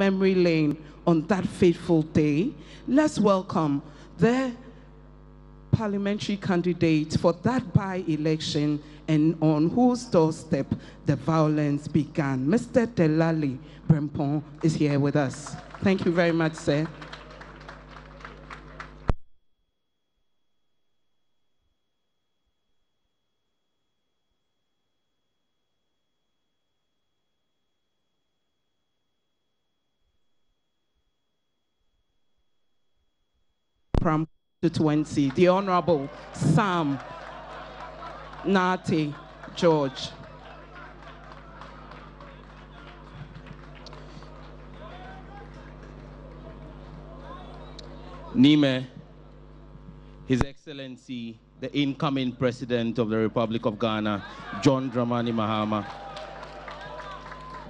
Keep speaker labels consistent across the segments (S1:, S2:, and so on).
S1: memory lane on that fateful day. Let's welcome the parliamentary candidate for that by election and on whose doorstep the violence began. Mr. Delali Brempong is here with us. Thank you very much, sir. Pram constituency, the Honorable Sam Nartey George.
S2: Nime, His Excellency, the incoming President of the Republic of Ghana, John Dramani Mahama,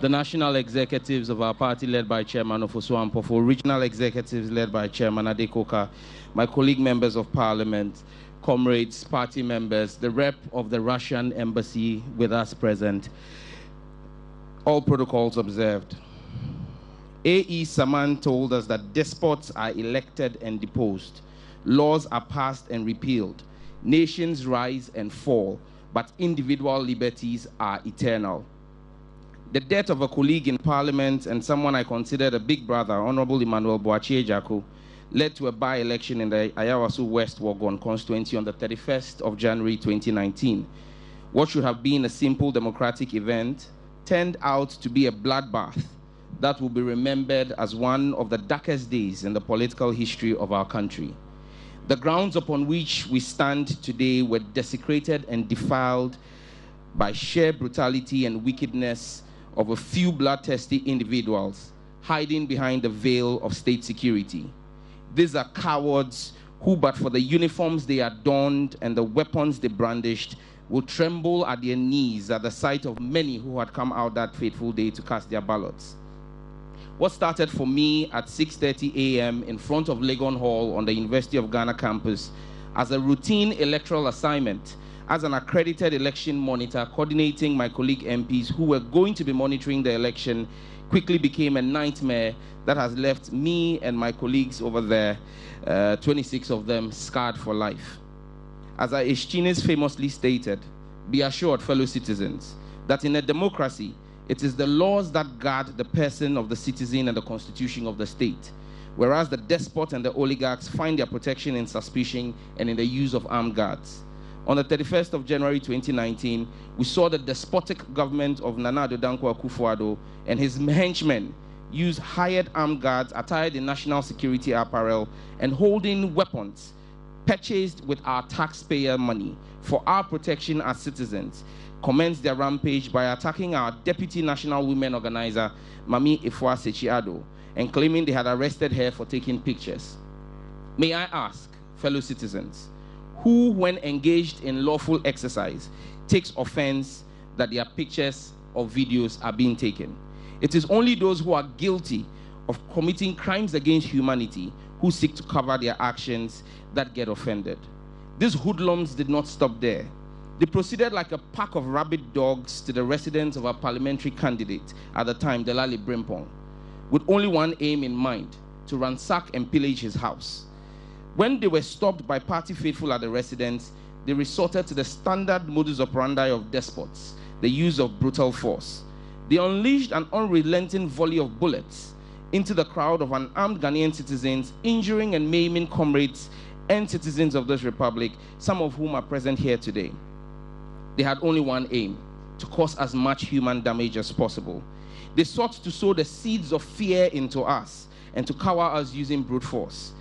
S2: the national executives of our party led by Chairman Ofosu Ampofo, regional executives led by Chairman Ade Coker, my colleague members of parliament, comrades, party members, the rep of the Russian embassy with us present, all protocols observed. A.E. Samaan told us that despots are elected and deposed, laws are passed and repealed, nations rise and fall, but individual liberties are eternal. The death of a colleague in parliament and someone I considered a big brother, Honorable Emmanuel Boakye Agyarko, led to a by-election in the Ayawaso West Wuogon constituency on the 31st of January 2019. What should have been a simple democratic event turned out to be a bloodbath that will be remembered as one of the darkest days in the political history of our country. The grounds upon which we stand today were desecrated and defiled by sheer brutality and wickedness of a few bloodthirsty individuals hiding behind the veil of state security. These are cowards who, but for the uniforms they adorned and the weapons they brandished, would tremble at their knees at the sight of many who had come out that fateful day to cast their ballots. What started for me at 6:30 a.m. in front of Legon Hall on the University of Ghana campus as a routine electoral assignment as an accredited election monitor coordinating my colleague MPs who were going to be monitoring the election quickly became a nightmare that has left me and my colleagues over there, uh, 26 of them, scarred for life. As Aeschines famously stated, be assured, fellow citizens, that in a democracy, it is the laws that guard the person of the citizen and the constitution of the state, whereas the despot and the oligarchs find their protection in suspicion and in the use of armed guards on the 31st of January 2019, we saw the despotic government of Nana Addo Dankwa and his henchmen use hired armed guards attired in national security apparel and holding weapons purchased with our taxpayer money for our protection as citizens commenced their rampage by attacking our deputy national women organizer, Mami Efua Sechi-Addo, and claiming they had arrested her for taking pictures. May I ask, fellow citizens, who, when engaged in lawful exercise, takes offense that their pictures or videos are being taken. It is only those who are guilty of committing crimes against humanity who seek to cover their actions that get offended. These hoodlums did not stop there. They proceeded like a pack of rabid dogs to the residence of a parliamentary candidate at the time, Delali Brempong, with only one aim in mind to ransack and pillage his house. When they were stopped by party faithful at the residence, they resorted to the standard modus operandi of despots, the use of brutal force. They unleashed an unrelenting volley of bullets into the crowd of unarmed Ghanaian citizens, injuring and maiming comrades and citizens of this republic, some of whom are present here today. They had only one aim to cause as much human damage as possible. They sought to sow the seeds of fear into us and to cower us using brute force.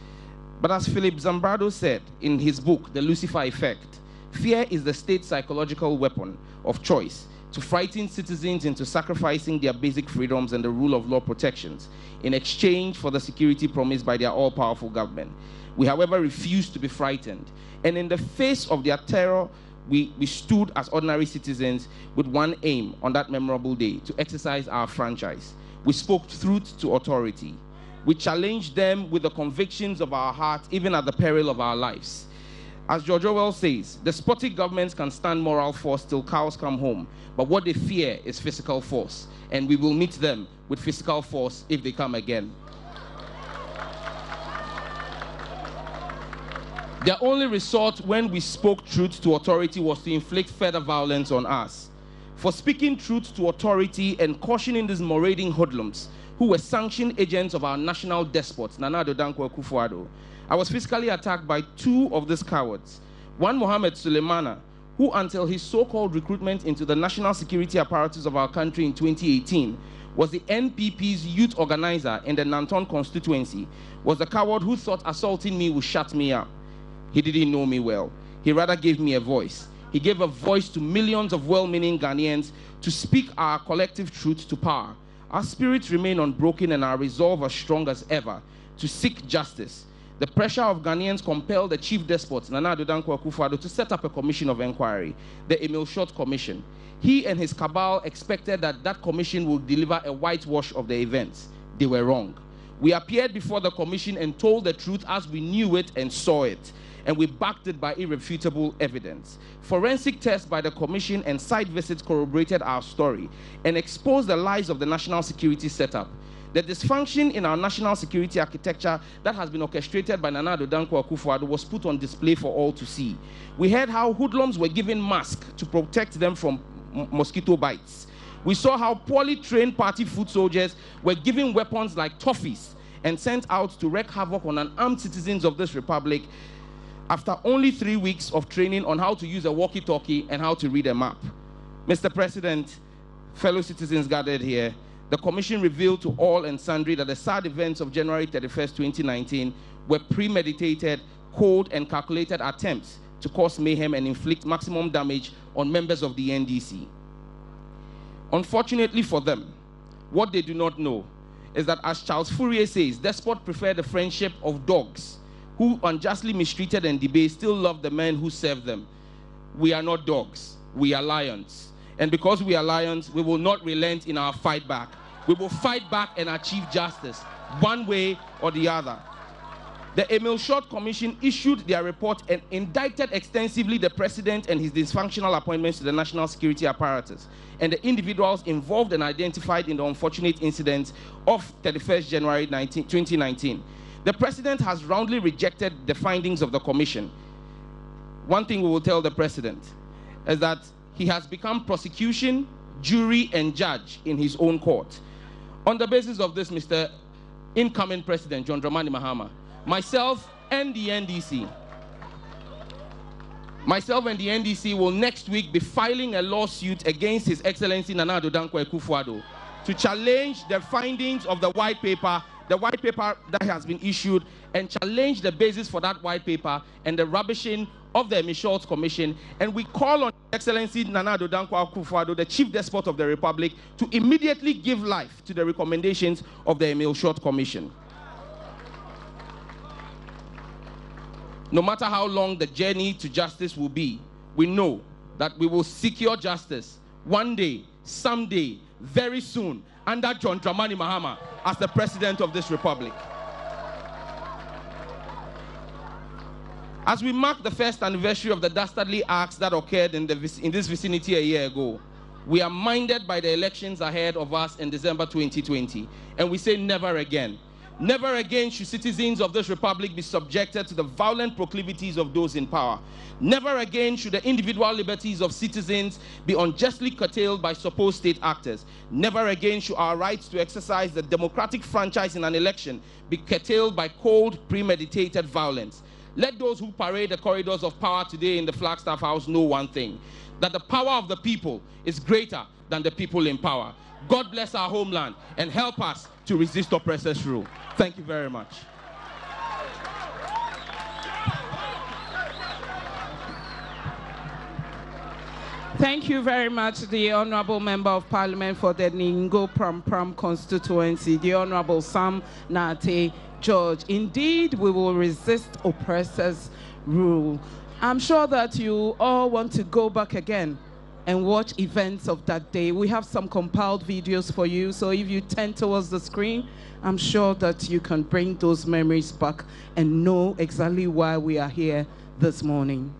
S2: But as Philip Zimbardo said in his book, The Lucifer Effect, fear is the state's psychological weapon of choice to frighten citizens into sacrificing their basic freedoms and the rule of law protections in exchange for the security promised by their all powerful government. We, however, refused to be frightened. And in the face of their terror, we, we stood as ordinary citizens with one aim on that memorable day to exercise our franchise. We spoke truth to authority we challenge them with the convictions of our heart, even at the peril of our lives. As George Orwell says, despotic governments can stand moral force till cows come home, but what they fear is physical force, and we will meet them with physical force if they come again. Their only resort when we spoke truth to authority was to inflict further violence on us. For speaking truth to authority and cautioning these marauding hoodlums who were sanctioned agents of our national despot, Nana Addo Dankwa Akufo-Addo, I was physically attacked by two of these cowards. One, Mohammed Suleimana, who until his so-called recruitment into the national security apparatus of our country in 2018 was the NPP's youth organizer in the Nanton constituency, was the coward who thought assaulting me would shut me up. He didn't know me well. He rather gave me a voice. He gave a voice to millions of well meaning Ghanaians to speak our collective truth to power. Our spirits remain unbroken and our resolve as strong as ever to seek justice. The pressure of Ghanaians compelled the chief despot, Nana Addo Dankwa Akufo-Addo, to set up a commission of inquiry, the Emile Short Commission. He and his cabal expected that that commission would deliver a whitewash of the events. They were wrong. We appeared before the commission and told the truth as we knew it and saw it and we backed it by irrefutable evidence. Forensic tests by the Commission and site visits corroborated our story and exposed the lies of the national security setup. The dysfunction in our national security architecture that has been orchestrated by Nana Addo Dankwa Akufo-Addo was put on display for all to see. We heard how hoodlums were given masks to protect them from mosquito bites. We saw how poorly trained party foot soldiers were given weapons like toffees and sent out to wreak havoc on unarmed citizens of this republic after only three weeks of training on how to use a walkie talkie and how to read a map. Mr. President, fellow citizens gathered here, the Commission revealed to all and sundry that the sad events of January 31st, 2019 were premeditated, cold, and calculated attempts to cause mayhem and inflict maximum damage on members of the NDC. Unfortunately for them, what they do not know is that, as Charles Fourier says, despots prefer the friendship of dogs who unjustly mistreated and debased still love the men who serve them. We are not dogs, we are lions. And because we are lions, we will not relent in our fight back. We will fight back and achieve justice, one way or the other. The Emile Short Commission issued their report and indicted extensively the president and his dysfunctional appointments to the national security apparatus and the individuals involved and identified in the unfortunate incident of 31st January 19, 2019. The president has roundly rejected the findings of the commission. One thing we will tell the president is that he has become prosecution, jury, and judge in his own court. On the basis of this, Mr. Incoming President John Dramani Mahama, myself and the NDC, myself and the NDC will next week be filing a lawsuit against His Excellency Nana Dankwa Akufo-Addo to challenge the findings of the white paper the white paper that has been issued and challenge the basis for that white paper and the rubbishing of the Emile Commission. And we call on Excellency Nana Addo Dankwa Akufo-Addo, the Chief Despot of the Republic, to immediately give life to the recommendations of the Emile Short Commission. No matter how long the journey to justice will be, we know that we will secure justice one day, someday, very soon, under John Dramani Mahama as the president of this republic. As we mark the first anniversary of the dastardly acts that occurred in, the, in this vicinity a year ago, we are minded by the elections ahead of us in December 2020, and we say never again. Never again should citizens of this republic be subjected to the violent proclivities of those in power. Never again should the individual liberties of citizens be unjustly curtailed by supposed state actors. Never again should our rights to exercise the democratic franchise in an election be curtailed by cold, premeditated violence. Let those who parade the corridors of power today in the Flagstaff House know one thing that the power of the people is greater than the people in power. God bless our homeland and help us to resist oppressors' rule. Thank you very much.
S1: Thank you very much, the Honorable Member of Parliament for the Ningo Pram Pram constituency, the Honorable Sam Nartey George. Indeed, we will resist oppressors' rule. I'm sure that you all want to go back again and watch events of that day. We have some compiled videos for you, so if you turn towards the screen, I'm sure that you can bring those memories back and know exactly why we are here this morning.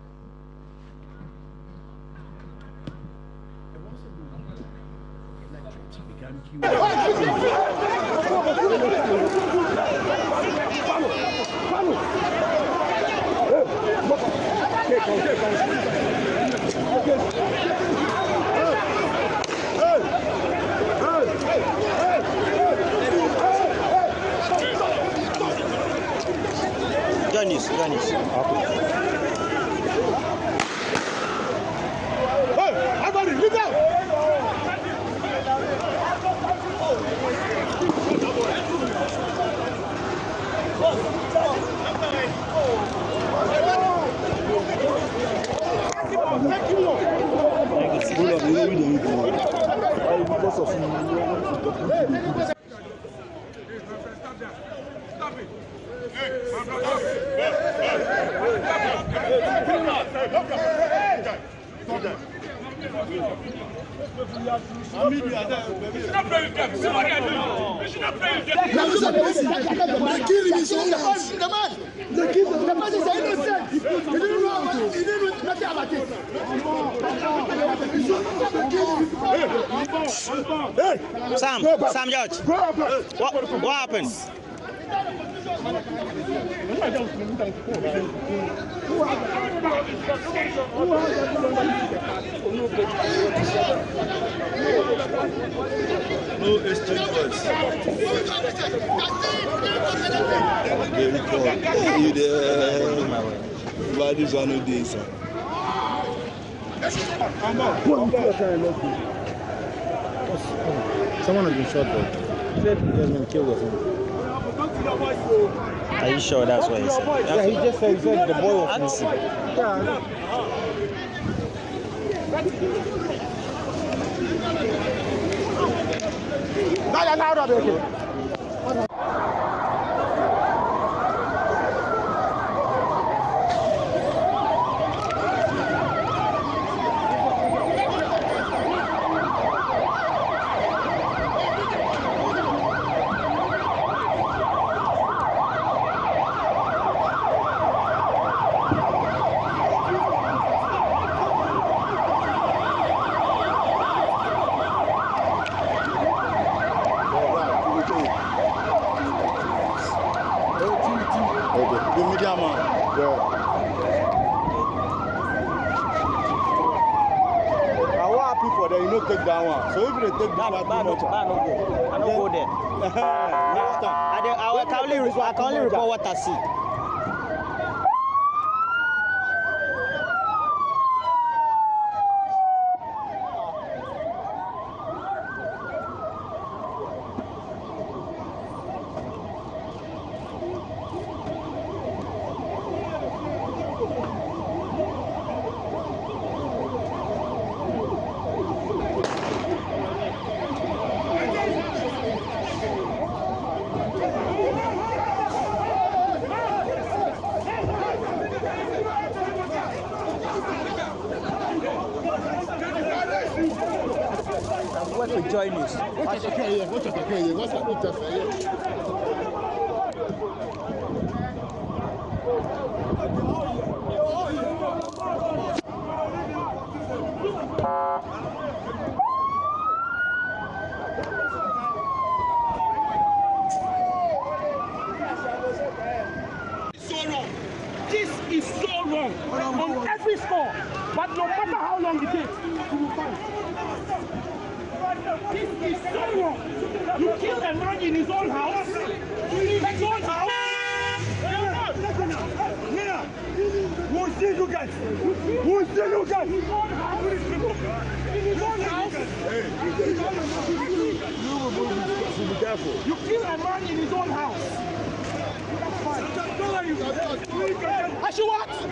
S3: Sam, Sam George. What, what happened?
S4: No exchange words. Very poor. You there? But this one no dey sir.
S5: Someone has been shot said he has been killed or something.
S3: Are you sure that's what he said?
S5: Yeah, he just said, he said the boy was
S3: Ask him.
S5: Yeah.
S4: Okay. The media man.
S5: I happy for them, you know, take that one. So if they take that one,
S3: no, nah, no go. I don't go there.
S5: Time.
S3: I, I, I can only report what I see.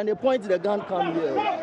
S5: are they point the gun come here.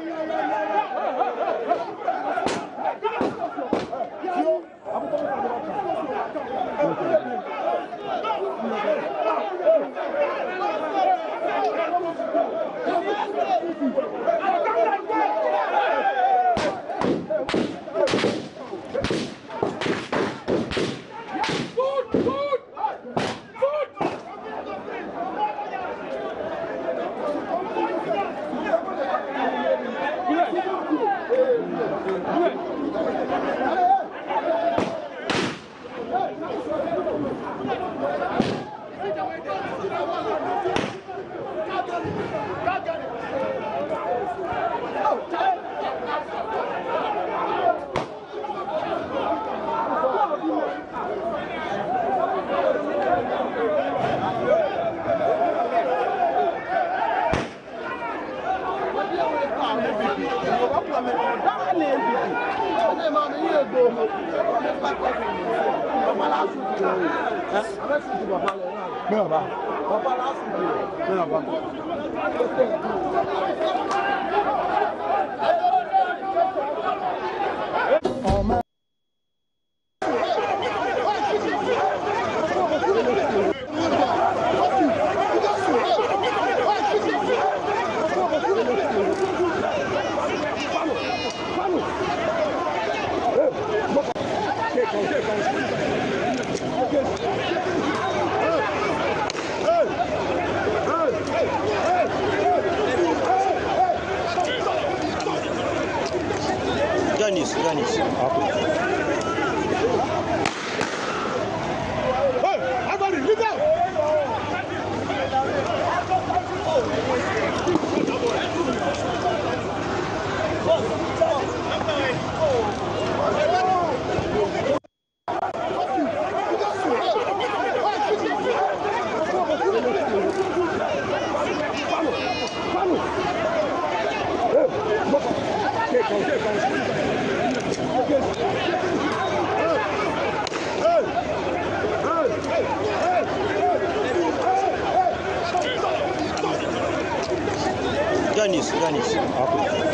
S4: 你十，那你十，好。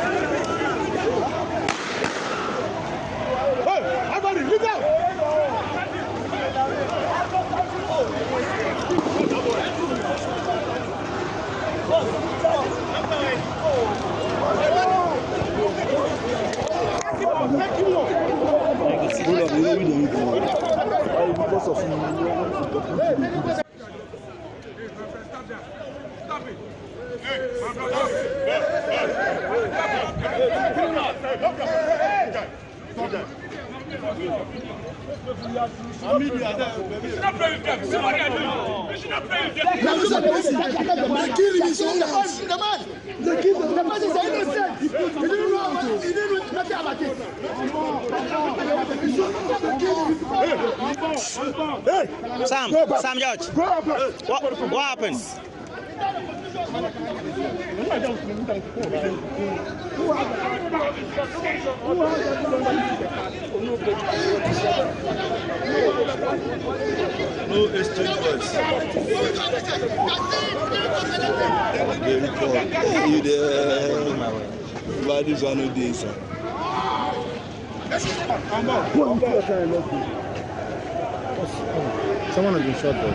S5: Someone has been shot though.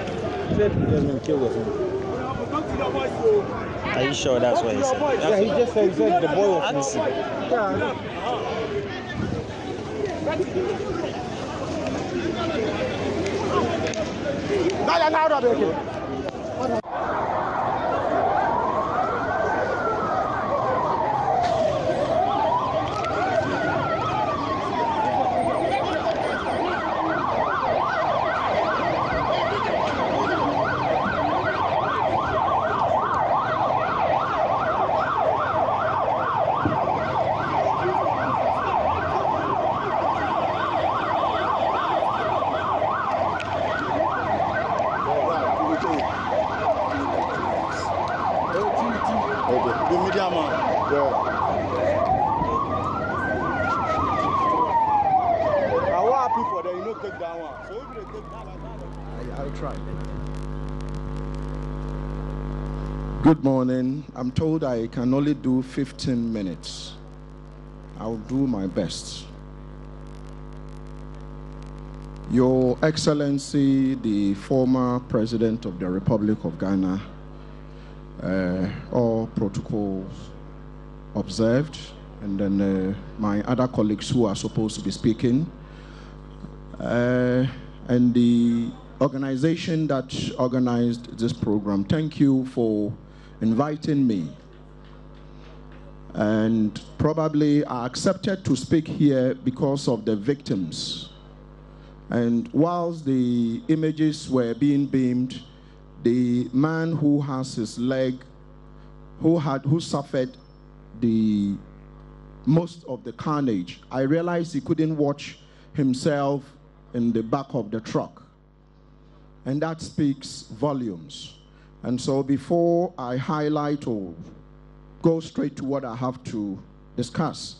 S5: He has been killed or something.
S3: Are you sure that's what he said?
S5: Yeah, he just said, he said the boy was missing. Yeah.
S6: Now, now, now, Good morning. I'm told I can only do 15 minutes. I'll do my best. Your Excellency, the former President of the Republic of Ghana, uh, all protocols observed, and then uh, my other colleagues who are supposed to be speaking, uh, and the organization that organized this program. Thank you for inviting me. And probably I accepted to speak here because of the victims. And whilst the images were being beamed, the man who has his leg, who had who suffered the most of the carnage, I realized he couldn't watch himself in the back of the truck. And that speaks volumes. And so before I highlight or go straight to what I have to discuss,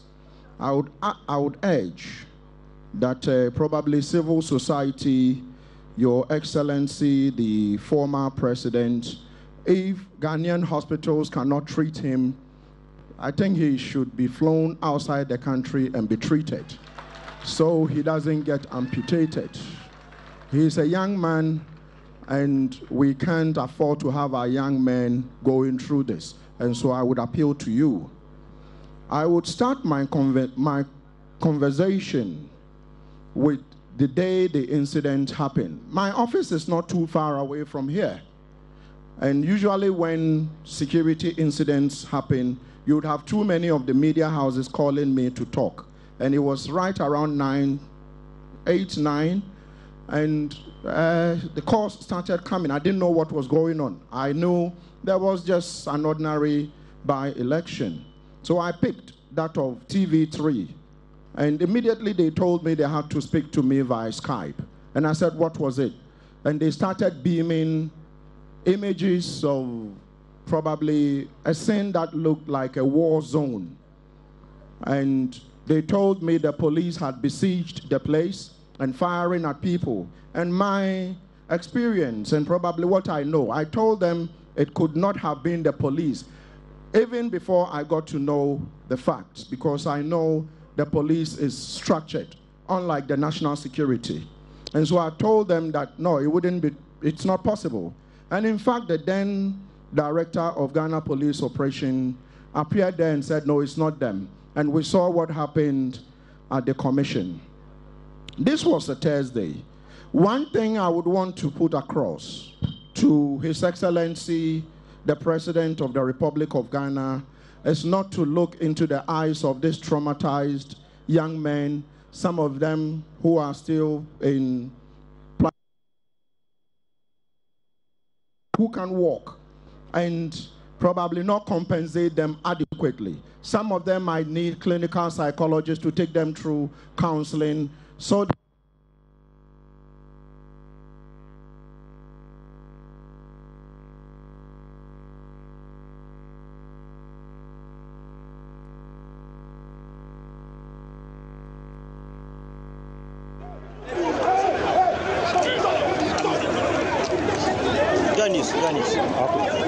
S6: I would, I would urge that uh, probably civil society, Your Excellency, the former president, if Ghanaian hospitals cannot treat him, I think he should be flown outside the country and be treated so he doesn't get amputated. He's a young man, and we can't afford to have our young men going through this. And so I would appeal to you. I would start my, conver- my conversation with the day the incident happened. My office is not too far away from here. And usually, when security incidents happen, you would have too many of the media houses calling me to talk. And it was right around 9, 8, 9, and uh, the calls started coming. I didn't know what was going on. I knew there was just an ordinary by election. So I picked that of TV3. And immediately they told me they had to speak to me via Skype. And I said, What was it? And they started beaming images of probably a scene that looked like a war zone. And they told me the police had besieged the place and firing at people. And my experience and probably what I know, I told them it could not have been the police, even before I got to know the facts, because I know the police is structured, unlike the national security. And so I told them that no, it wouldn't be, it's not possible. And in fact, the then director of Ghana Police Operation appeared there and said, no, it's not them. And we saw what happened at the commission. This was a Thursday. One thing I would want to put across to His Excellency, the President of the Republic of Ghana, is not to look into the eyes of these traumatized young men, some of them who are still in who can walk and probably not compensate them adequately. Some of them might need clinical psychologists to take them through counseling so
S3: Dennis, Dennis.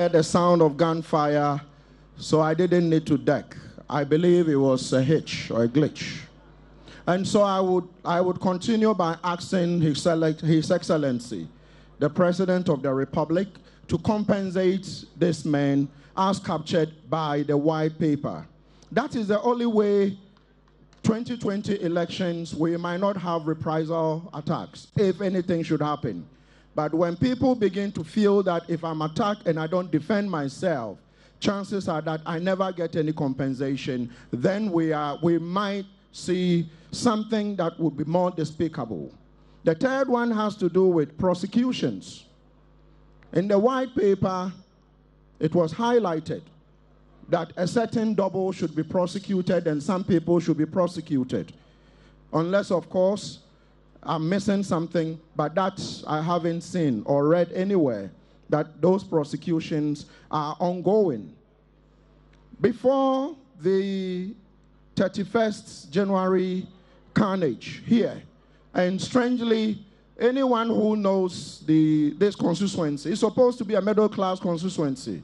S6: heard the sound of gunfire, so I didn't need to deck. I believe it was a hitch or a glitch. And so I would, I would continue by asking His, His Excellency, the President of the Republic, to compensate this man as captured by the white paper. That is the only way 2020 elections, we might not have reprisal attacks if anything should happen. But when people begin to feel that if I'm attacked and I don't defend myself, chances are that I never get any compensation, then we, are, we might see something that would be more despicable. The third one has to do with prosecutions. In the white paper, it was highlighted that a certain double should be prosecuted and some people should be prosecuted. Unless, of course, I'm missing something, but that I haven't seen or read anywhere that those prosecutions are ongoing. Before the 31st January carnage here, and strangely, anyone who knows the, this constituency is supposed to be a middle class constituency.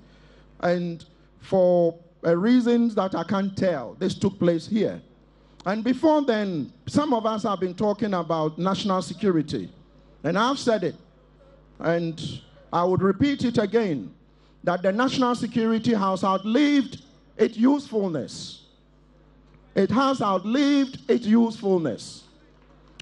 S6: And for reasons that I can't tell, this took place here. And before then, some of us have been talking about national security. And I've said it. And I would repeat it again that the national security has outlived its usefulness. It has outlived its usefulness.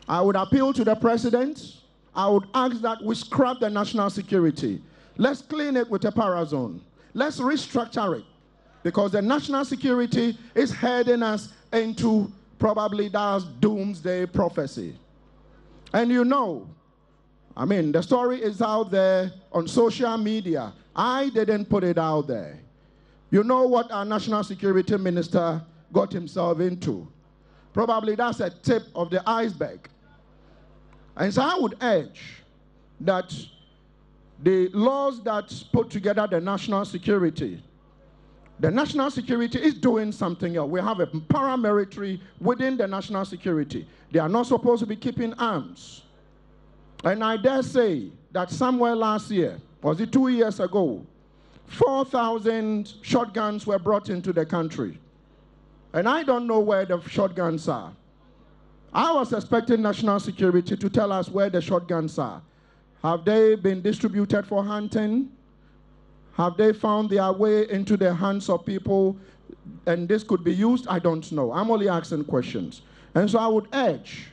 S6: I would appeal to the president. I would ask that we scrap the national security. Let's clean it with a parazone. Let's restructure it because the national security is heading us into probably that doomsday prophecy. And you know, I mean, the story is out there on social media. I didn't put it out there. You know what our national security minister got himself into. Probably that's a tip of the iceberg. And so I would urge that the laws that put together the national security, the national security is doing something else. We have a paramilitary within the national security. They are not supposed to be keeping arms. And I dare say that somewhere last year, was it two years ago, 4,000 shotguns were brought into the country. And I don't know where the shotguns are. I was expecting national security to tell us where the shotguns are. Have they been distributed for hunting? Have they found their way into the hands of people and this could be used? I don't know. I'm only asking questions. And so I would urge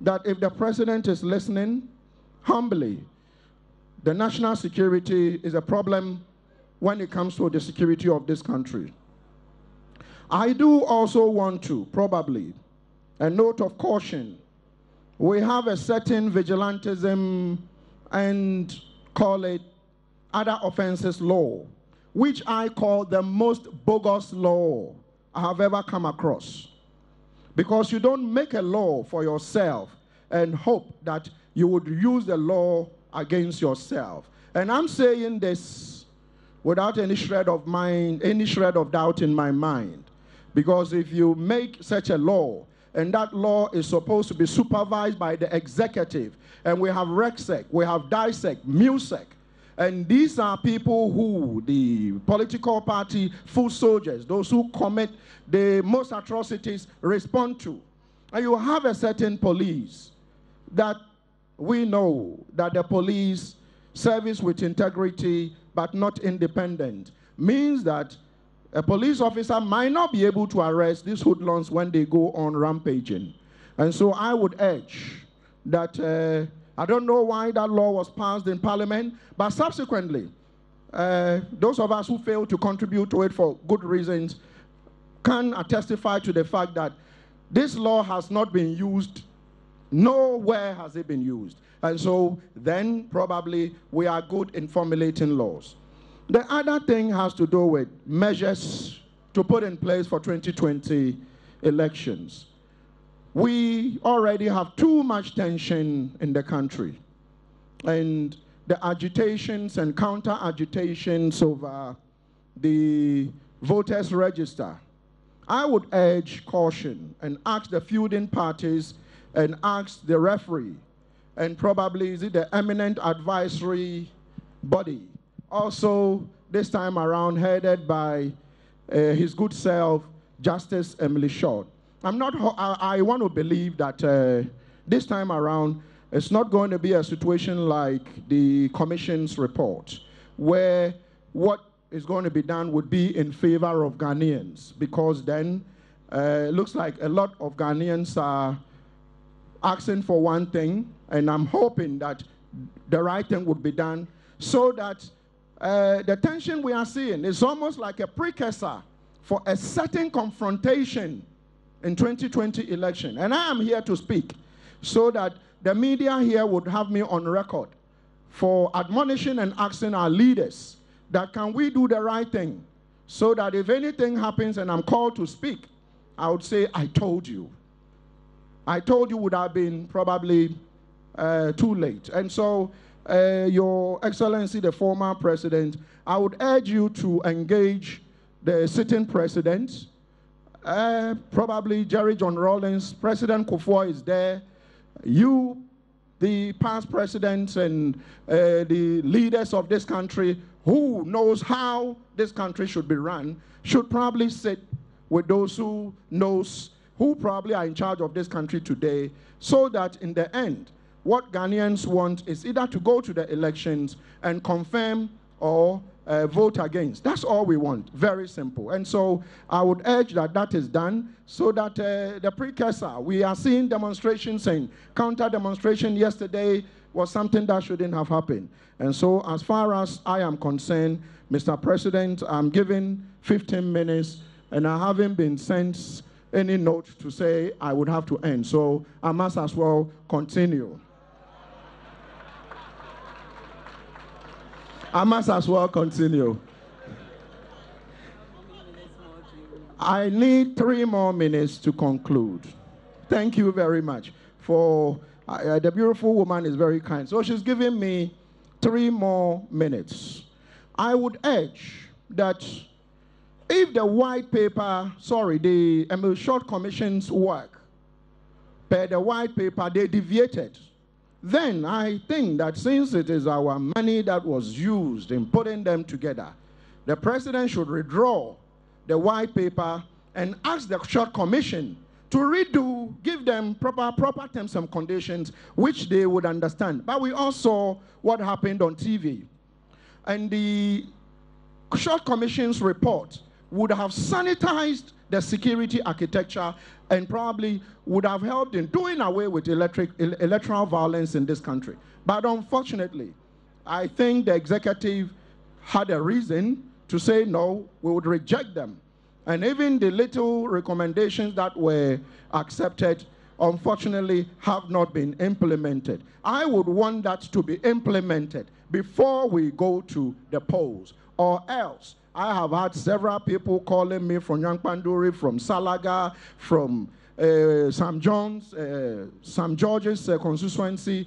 S6: that if the president is listening humbly, the national security is a problem when it comes to the security of this country. I do also want to, probably, a note of caution. We have a certain vigilantism and call it other offenses law, which I call the most bogus law I have ever come across. Because you don't make a law for yourself and hope that you would use the law against yourself. And I'm saying this without any shred of mind, any shred of doubt in my mind. Because if you make such a law, and that law is supposed to be supervised by the executive, and we have REGSEC, we have DISEC, MUSEC, and these are people who the political party full soldiers, those who commit the most atrocities, respond to. And you have a certain police that we know that the police service with integrity but not independent means that a police officer might not be able to arrest these hoodlums when they go on rampaging. And so I would urge that uh, I don't know why that law was passed in Parliament, but subsequently, uh, those of us who failed to contribute to it for good reasons can testify to the fact that this law has not been used, nowhere has it been used. And so then probably we are good in formulating laws. The other thing has to do with measures to put in place for 2020 elections. We already have too much tension in the country. And the agitations and counter agitations over the voters' register. I would urge caution and ask the feuding parties and ask the referee and probably is it the eminent advisory body also this time around headed by uh, his good self, Justice Emile Short. I'm not, I, I want to believe that uh, this time around, it's not going to be a situation like the Commission's report, where what is going to be done would be in favor of Ghanaians, because then uh, it looks like a lot of Ghanaians are asking for one thing, and I'm hoping that the right thing would be done so that uh, the tension we are seeing is almost like a precursor for a certain confrontation in 2020 election. And I am here to speak so that the media here would have me on record for admonishing and asking our leaders that can we do the right thing so that if anything happens and I'm called to speak, I would say, I told you. I told you would have been probably uh, too late. And so, uh, Your Excellency, the former president, I would urge you to engage the sitting president, uh, probably Jerry John Rawlings, President Kufuor is there. You, the past presidents and uh, the leaders of this country who knows how this country should be run should probably sit with those who knows who probably are in charge of this country today so that in the end what Ghanaians want is either to go to the elections and confirm or uh, vote against. That's all we want. Very simple. And so I would urge that that is done so that uh, the precursor, we are seeing demonstrations and counter demonstration yesterday was something that shouldn't have happened. And so as far as I am concerned, Mr. President, I'm given 15 minutes and I haven't been sent any note to say I would have to end. So I must as well continue. I must as well continue. I need three more minutes to conclude. Thank you very much for uh, the beautiful woman is very kind. So she's giving me three more minutes. I would urge that if the white paper, sorry, the Emile Short Commission's work, per the white paper, they deviated then I think that since it is our money that was used in putting them together, the president should withdraw the white paper and ask the short commission to redo, give them proper, proper terms and conditions which they would understand. But we all saw what happened on TV. And the short commission's report would have sanitized the security architecture and probably would have helped in doing away with electric, electoral violence in this country. But unfortunately, I think the executive had a reason to say no, we would reject them. And even the little recommendations that were accepted, unfortunately, have not been implemented. I would want that to be implemented before we go to the polls, or else I have had several people calling me from Nakpanduri, from Salaga, from uh, St. John's, uh, St. George's uh, constituency.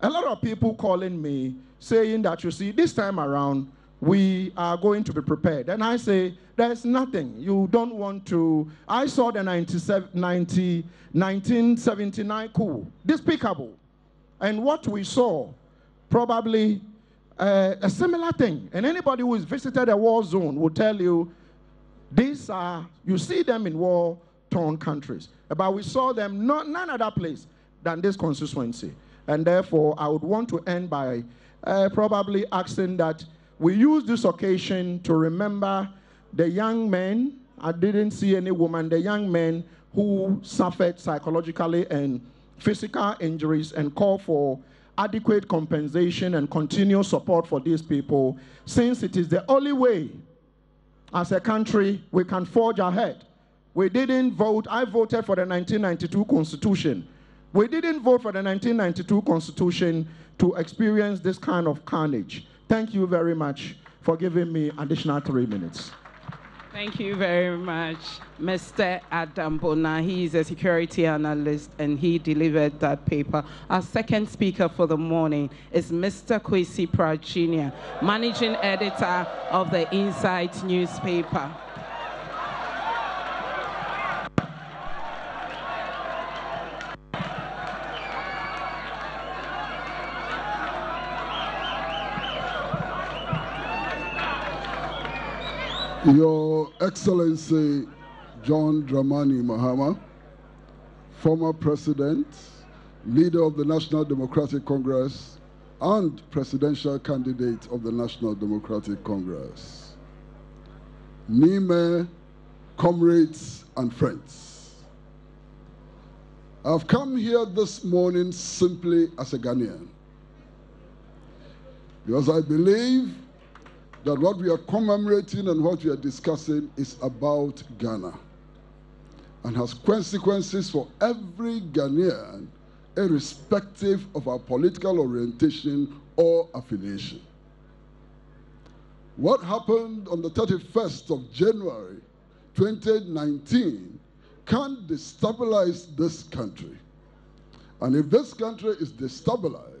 S6: A lot of people calling me saying that, you see, this time around, we are going to be prepared. And I say, there's nothing. You don't want to. I saw the 90, 1979 coup, despicable. And what we saw probably uh, a similar thing. And anybody who has visited a war zone will tell you these are, you see them in war torn countries. But we saw them not, none other place than this constituency. And therefore, I would want to end by uh, probably asking that we use this occasion to remember the young men. I didn't see any woman, the young men who suffered psychologically and physical injuries and call for adequate compensation and continuous support for these people, since it is the only way as a country we can forge ahead. We didn't vote, I voted for the 1992 Constitution. We didn't vote for the 1992 Constitution to experience this kind of carnage. Thank you very much for giving me additional three minutes.
S1: Thank you very much, Mr. Adam Bonaa. He is a security analyst and he delivered that paper. Our second speaker for the morning is Mr. Kwesi Pratt Jr., managing editor of the Insight newspaper.
S7: Your Excellency John Dramani Mahama, former president, leader of the National Democratic Congress, and presidential candidate of the National Democratic Congress. Nime, comrades, and friends. I've come here this morning simply as a Ghanaian because I believe that what we are commemorating and what we are discussing is about Ghana and has consequences for every Ghanaian, irrespective of our political orientation or affiliation. what happened on the 31st of January 2019 can destabilize this country. And if this country is destabilized,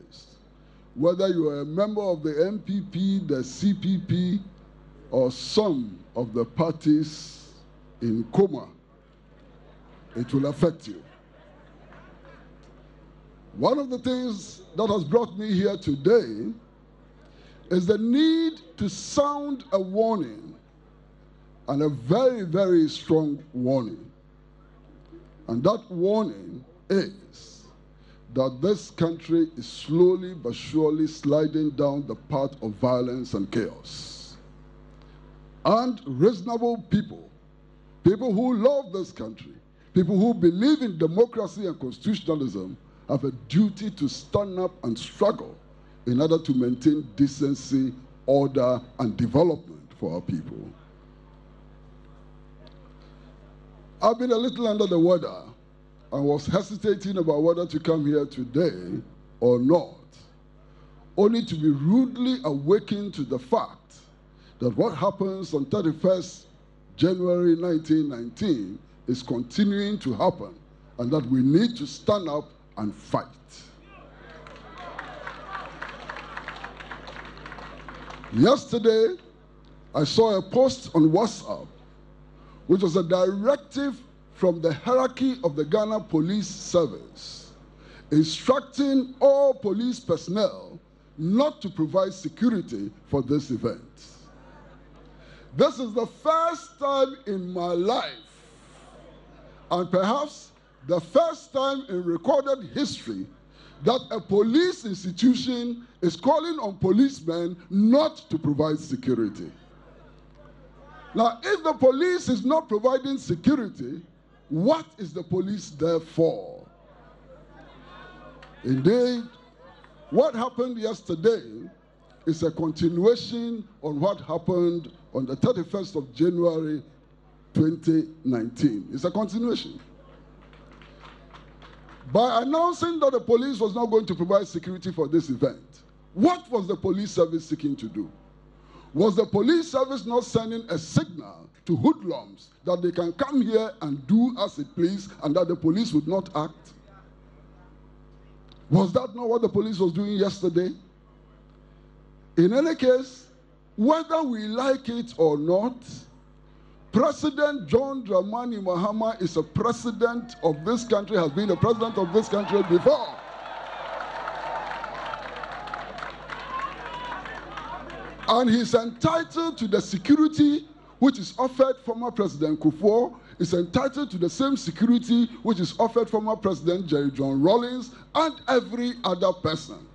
S7: whether you are a member of the NPP, the CPP, or some of the parties in coma, it will affect you. One of the things that has brought me here today is the need to sound a warning and a very, very strong warning. And that warning is that this country is slowly but surely sliding down the path of violence and chaos. And reasonable people, people who love this country, people who believe in democracy and constitutionalism, have a duty to stand up and struggle in order to maintain decency, order, and development for our people. I've been a little under the weather and was hesitating about whether to come here today or not, only to be rudely awakened to the fact that what happens on 31st January 1919 is continuing to happen and that we need to stand up and fight. Yesterday, I saw a post on WhatsApp, which was a directive from the hierarchy of the Ghana Police Service, instructing all police personnel not to provide security for this event. This is the first time in my life, and perhaps the first time in recorded history, that a police institution is calling on policemen not to provide security. Now, if the police is not providing security, what is the police there for? Indeed, what happened yesterday is a continuation on what happened on the 31st of January 2019. It's a continuation. By announcing that the police was not going to provide security for this event, what was the police service seeking to do? Was the police service not sending a signal to hoodlums that they can come here and do as it please and that the police would not act? Was that not what the police was doing yesterday? In any case, whether we like it or not, President John Dramani Mahama is a president of this country, has been a president of this country before. And he's entitled to the security which is offered former President Kufuor, is entitled to the same security which is offered former President Jerry John Rawlings and every other person.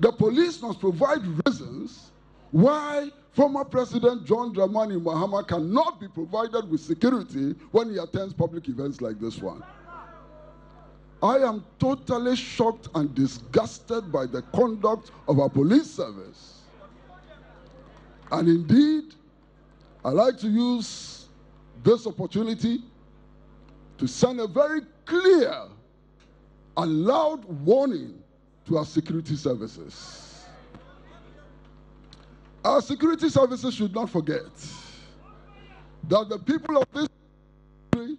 S7: The police must provide reasons why former President John Dramani Mahama cannot be provided with security when he attends public events like this one. I am totally shocked and disgusted by the conduct of our police service. And indeed, I like to use this opportunity to send a very clear and loud warning to our security services. Our security services should not forget that the people of this country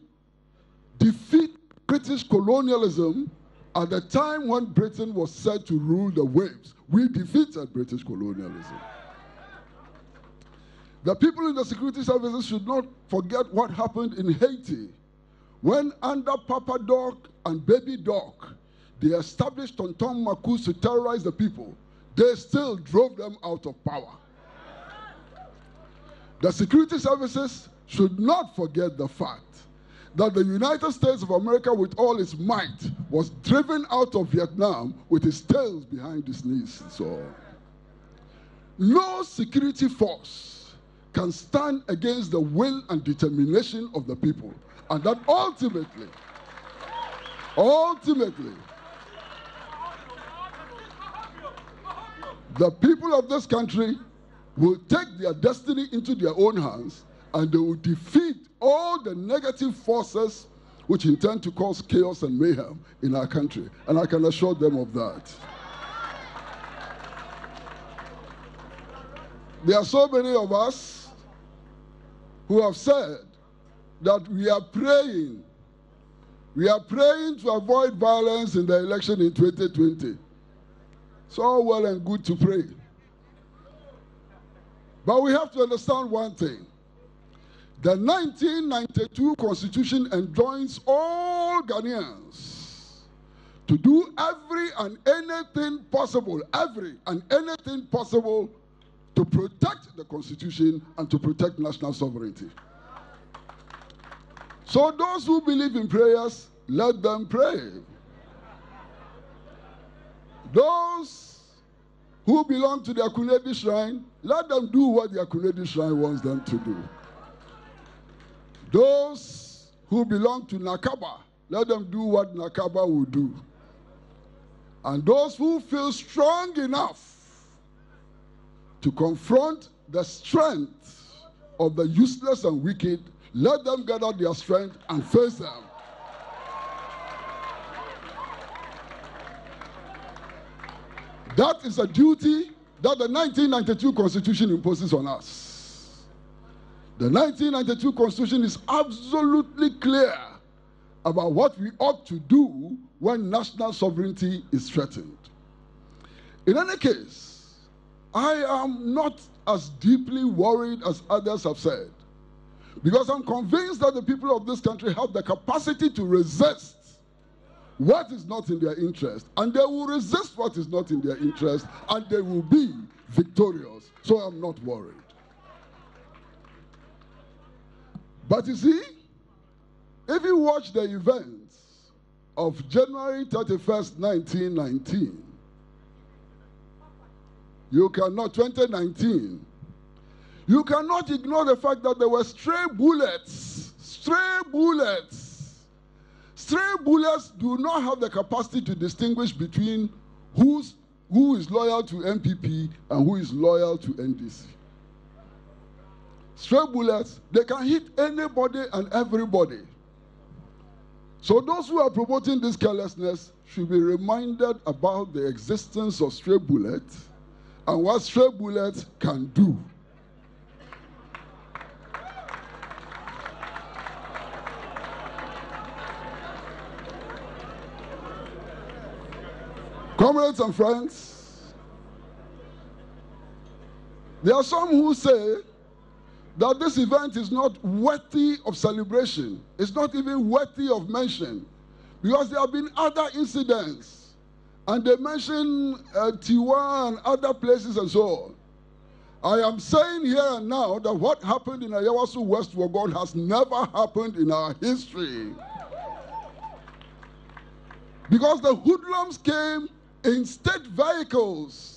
S7: defeat British colonialism at the time when Britain was said to rule the waves. We defeated British colonialism. The people in the security services should not forget what happened in Haiti when, under Papa Doc and Baby Doc, they established Tonton Macoute to terrorize the people. They still drove them out of power. The security services should not forget the fact that the United States of America, with all its might, was driven out of Vietnam with its tails behind its knees. So, no security force can stand against the will and determination of the people. And that ultimately, ultimately, the people of this country will take their destiny into their own hands and they will defeat all the negative forces which intend to cause chaos and mayhem in our country. And I can assure them of that. There are so many of us who have said that we are praying. We are praying to avoid violence in the election in 2020. It's all well and good to pray. But we have to understand one thing. The 1992 Constitution enjoins all Ghanaians to do every and anything possible, every and anything possible to protect the Constitution and to protect national sovereignty. So, those who believe in prayers, let them pray. Those who belong to the Akonnedi shrine, let them do what the Akonnedi shrine wants them to do. Those who belong to Nakaba, let them do what Nakaba will do. And those who feel strong enough to confront the strength of the useless and wicked, let them gather their strength and face them. That is a duty that the 1992 Constitution imposes on us. The 1992 Constitution is absolutely clear about what we ought to do when national sovereignty is threatened. In any case, I am not as deeply worried as others have said because I'm convinced that the people of this country have the capacity to resist what is not in their interest, and they will resist what is not in their interest, and they will be victorious. So I'm not worried. But you see, if you watch the events of January 31st, 1919, you cannot, 2019, you cannot ignore the fact that there were stray bullets, stray bullets Stray bullets do not have the capacity to distinguish between who's, who is loyal to NPP and who is loyal to NDC. Stray bullets, they can hit anybody and everybody. So those who are promoting this carelessness should be reminded about the existence of stray bullets and what stray bullets can do. Comrades and friends, there are some who say that this event is not worthy of celebration. It's not even worthy of mention because there have been other incidents. And they mention uh, and other places and so on. I am saying here and now that what happened in Ayawaso West Wuogon has never happened in our history. Because the hoodlums came in state vehicles.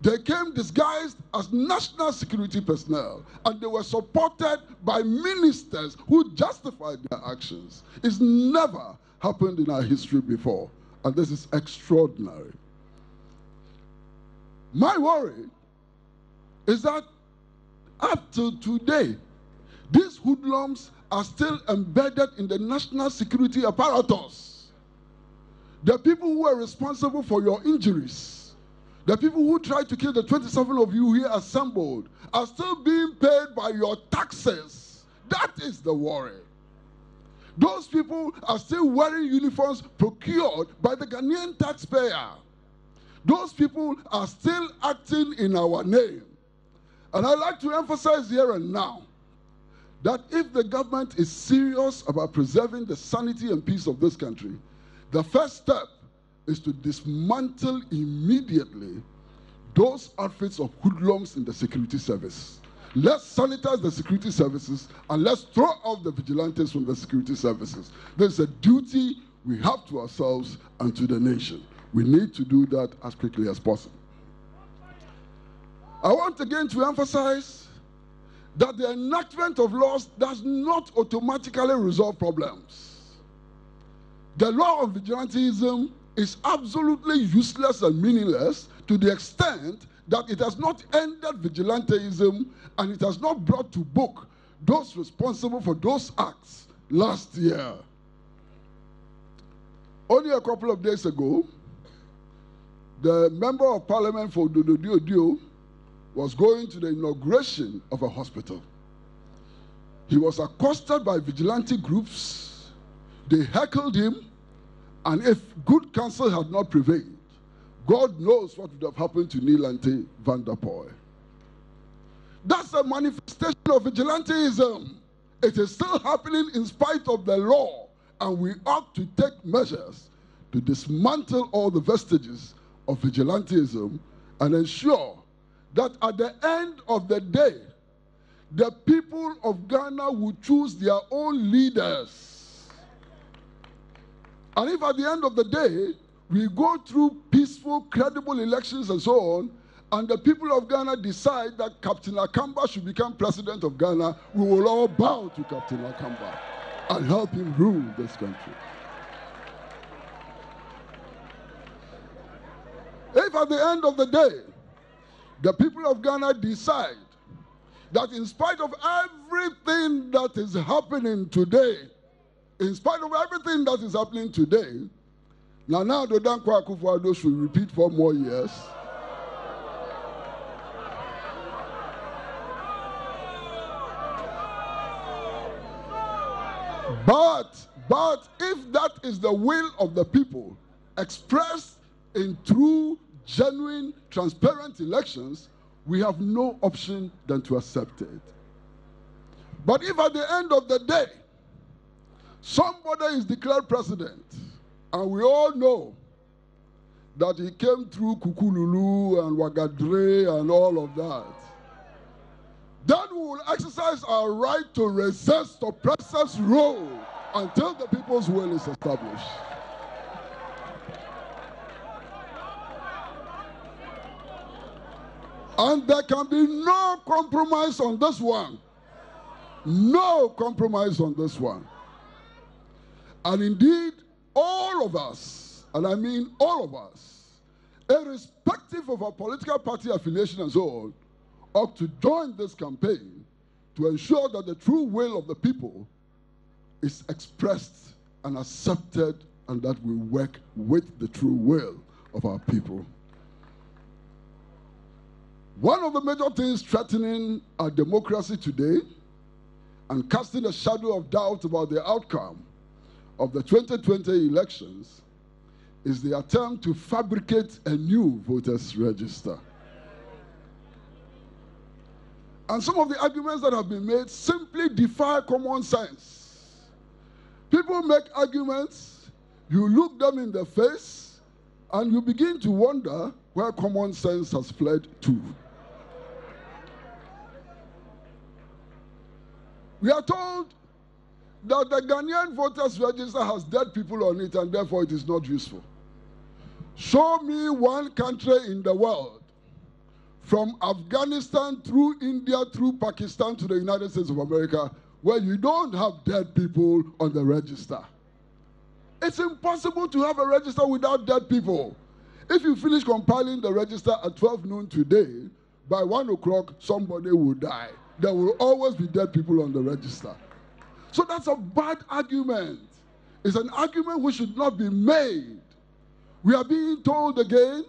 S7: They came disguised as national security personnel and they were supported by ministers who justified their actions. It's never happened in our history before, and this is extraordinary. My worry is that up to today, these hoodlums are still embedded in the national security apparatus. The people who are responsible for your injuries, the people who tried to kill the 27 of you here assembled, are still being paid by your taxes. That is the worry. Those people are still wearing uniforms procured by the Ghanaian taxpayer. Those people are still acting in our name. And I'd like to emphasize here and now that if the government is serious about preserving the sanity and peace of this country, the first step is to dismantle immediately those outfits of hoodlums in the security service. Let's sanitize the security services and let's throw out the vigilantes from the security services. There's a duty we have to ourselves and to the nation. We need to do that as quickly as possible. I want again to emphasize that the enactment of laws does not automatically resolve problems. The law of vigilantism is absolutely useless and meaningless to the extent that it has not ended vigilantism and it has not brought to book those responsible for those acts last year. Only a couple of days ago, the member of parliament for Odododiodio was going to the inauguration of a hospital. He was accosted by vigilante groups. They heckled him, and if good counsel had not prevailed, God knows what would have happened to Nilante van der Poel. That's a manifestation of vigilantism. It is still happening in spite of the law, and we ought to take measures to dismantle all the vestiges of vigilantism and ensure that at the end of the day, the people of Ghana will choose their own leaders. And if at the end of the day, we go through peaceful, credible elections and so on, and the people of Ghana decide that Captain Akamba should become president of Ghana, we will all bow to Captain Akamba and help him rule this country. If at the end of the day, the people of Ghana decide that in spite of everything that is happening today, in spite of everything that is happening today, Nana Addo Dankwa Akufo-Addo should repeat four more years. But, but if that is the will of the people expressed in true, genuine, transparent elections, we have no option than to accept it. But if at the end of the day, somebody is declared president, and we all know that he came through Kukululu and Ouagadougou and all of that, then we will exercise our right to resist the oppressors' rule until the people's will is established. And there can be no compromise on this one. No compromise on this one. And indeed, all of us, and I mean all of us, irrespective of our political party affiliation and so on, ought to join this campaign to ensure that the true will of the people is expressed and accepted and that we work with the true will of our people. One of the major things threatening our democracy today and casting a shadow of doubt about the outcome of the 2020 elections is the attempt to fabricate a new voters register. And some of the arguments that have been made simply defy common sense. People make arguments, you look them in the face, and you begin to wonder where common sense has fled to. We are told that the Ghanaian voters register has dead people on it and therefore it is not useful. Show me one country in the world, from Afghanistan through India, through Pakistan to the United States of America, where you don't have dead people on the register. It's impossible to have a register without dead people. If you finish compiling the register at 12 noon today, by 1 o'clock, somebody will die there will always be dead people on the register. So that's a bad argument. It's an argument which should not be made. We are being told again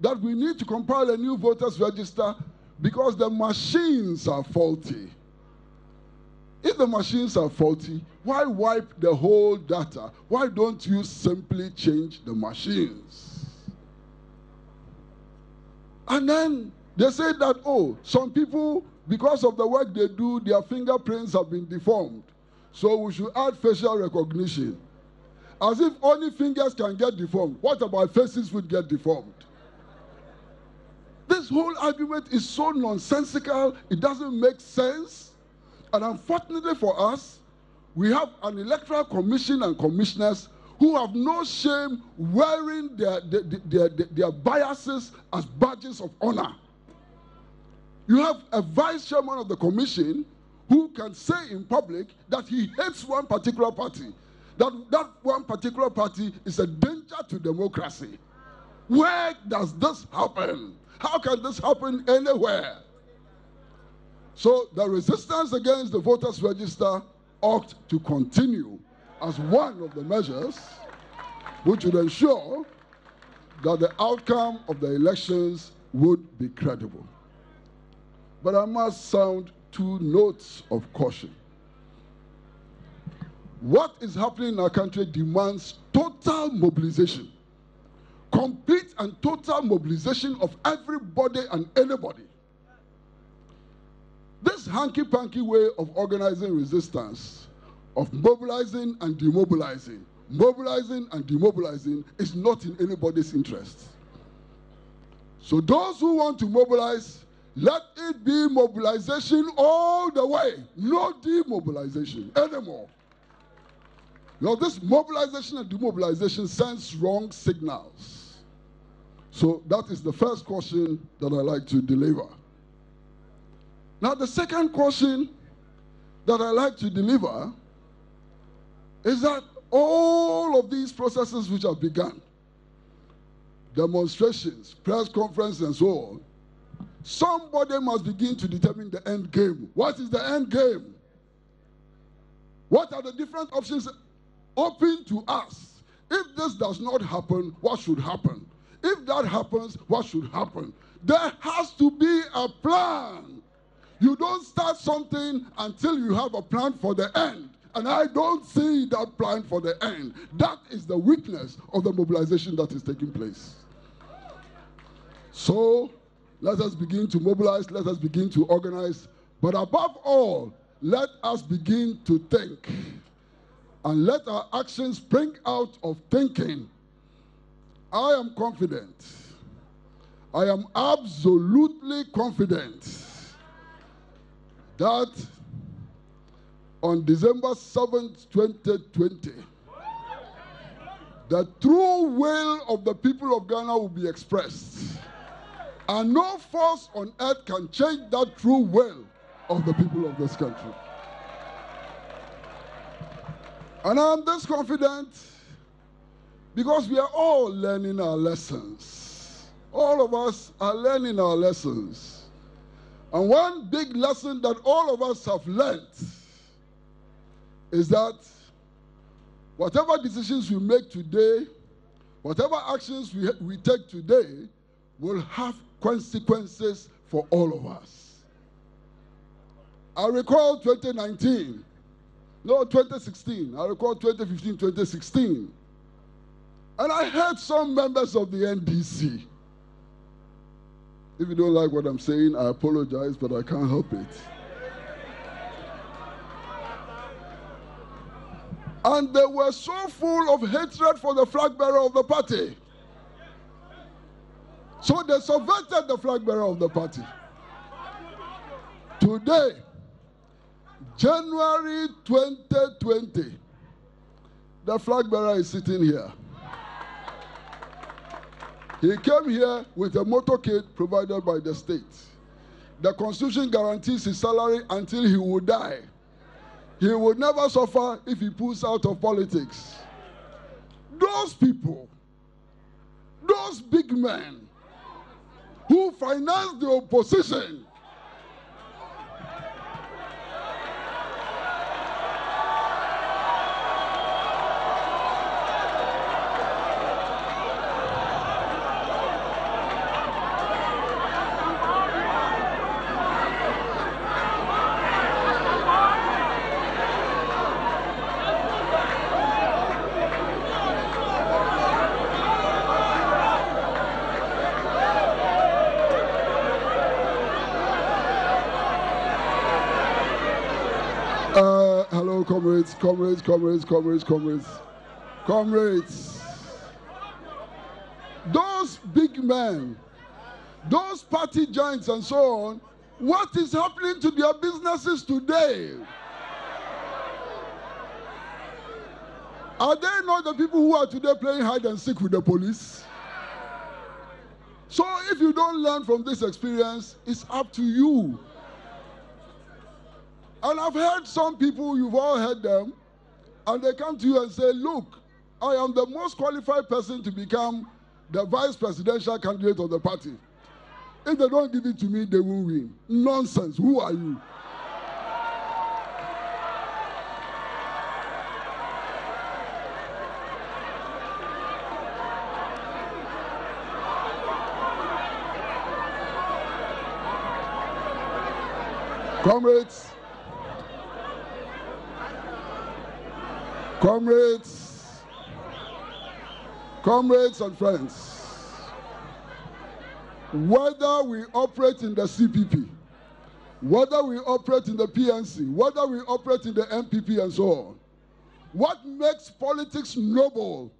S7: that we need to compile a new voters register because the machines are faulty. If the machines are faulty, why wipe the whole data? Why don't you simply change the machines? And then they say that, oh, some people because of the work they do, their fingerprints have been deformed. So we should add facial recognition. As if only fingers can get deformed. What about faces would get deformed? This whole argument is so nonsensical, it doesn't make sense. And unfortunately for us, we have an electoral commission and commissioners who have no shame wearing their, their, their, their biases as badges of honor. You have a vice chairman of the commission who can say in public that he hates one particular party, that that one particular party is a danger to democracy. Where does this happen? How can this happen anywhere? So the resistance against the voters' register ought to continue as one of the measures which would ensure that the outcome of the elections would be credible. but I must sound two notes of caution. What is happening in our country demands total mobilization, complete and total mobilization of everybody and anybody. This hanky panky way of organizing resistance, of mobilizing and demobilizing, mobilizing and demobilizing, is not in anybody's interest. So, those who want to mobilize, let it be mobilization all the way, no demobilization anymore. Now, this mobilization and demobilization sends wrong signals. So, that is the first caution that I like to deliver. Now, the second caution that I like to deliver is that all of these processes which have begun, demonstrations, press conferences, and so on, somebody must begin to determine the end game. What is the end game? What are the different options open to us? If this does not happen, what should happen? If that happens, what should happen? There has to be a plan. You don't start something until you have a plan for the end. And I don't see that plan for the end. That is the weakness of the mobilization that is taking place. So let us begin to mobilize, let us begin to organize, but above all, let us begin to think. And let our actions spring out of thinking. I am confident. I am absolutely confident that on December 7th, 2020, the true will of the people of Ghana will be expressed. And no force on earth can change that true will of the people of this country. And I'm this confident because we are all learning our lessons. All of us are learning our lessons. And one big lesson that all of us have learned is that whatever decisions we make today, whatever actions we, we take today, will have consequences for all of us. I recall 2019, no, 2016. I recall 2015, 2016. And I heard some members of the NDC if you don't like what I'm saying, I apologize, but I can't help it. And they were so full of hatred for the flag bearer of the party. So they subverted the flag bearer of the party. Today, January 2020, the flag bearer is sitting here. He came here with a motorcade provided by the state. The constitution guarantees his salary until he will die. He will never suffer if he pulls out of politics. Those people, those big men who finance the opposition comrades, comrades, comrades, comrades, comrades, comrades. Those big men, those party giants, and so on, what is happening to their businesses today? Are they not the people who are today playing hide and seek with the police? So if you don't learn from this experience, it's up to you. And I've heard some people, you've all heard them, and they come to you and say, Look, I am the most qualified person to become the vice presidential candidate of the party. If they don't give it to me, they will win. Nonsense. Who are you? Comrades, comrades, comrades and friends, whether we operate in the CPP, whether we operate in the PNC, whether we operate in the NPP and so on, what makes politics noble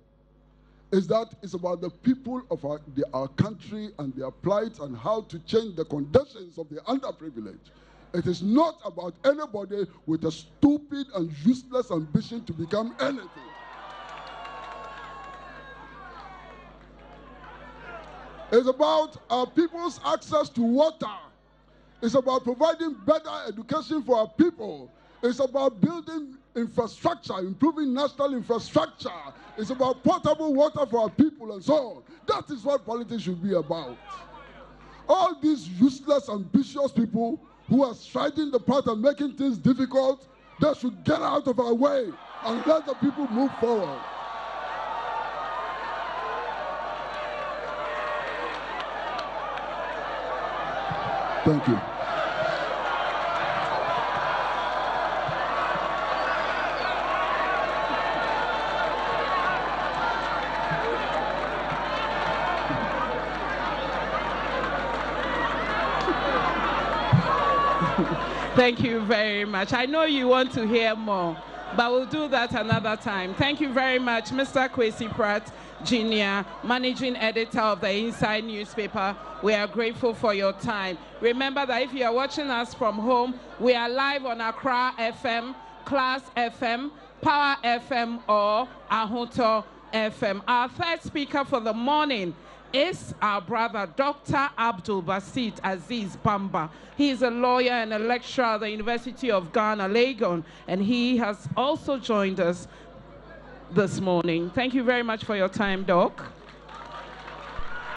S7: is that it's about the people of our, the, our country and their plight and how to change the conditions of the underprivileged. It is not about anybody with a stupid and useless ambition to become anything. It's about our people's access to water. It's about providing better education for our people. It's about building infrastructure, improving national infrastructure. It's about potable water for our people and so on. That is what politics should be about. All these useless, ambitious people who are striding the path and making things difficult, they should get out of our way and let the people move forward. Thank you.
S1: Thank you very much. I know you want to hear more, but we'll do that another time. Thank you very much, Mr. Kwesi Pratt Jr., Managing Editor of the Insight newspaper. We are grateful for your time. Remember that if you are watching us from home, we are live on Accra FM, Class FM, Power FM, or Ahoto FM. Our third speaker for the morning is our brother, Dr. Abdul Basit Aziz Bamba. He is a lawyer and a lecturer at the University of Ghana, Legon, and he has also joined us this morning. Thank you very much for your time, Doc.